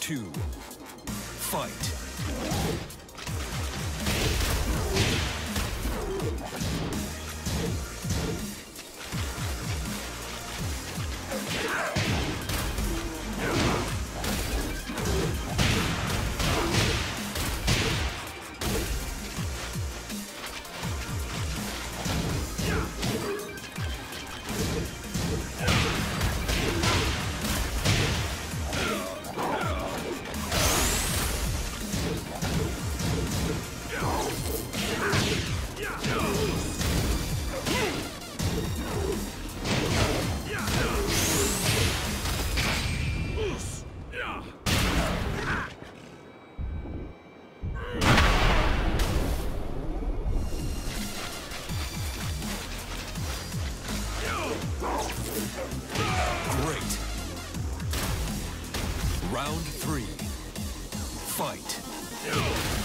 Two. Fight. Round three. Fight.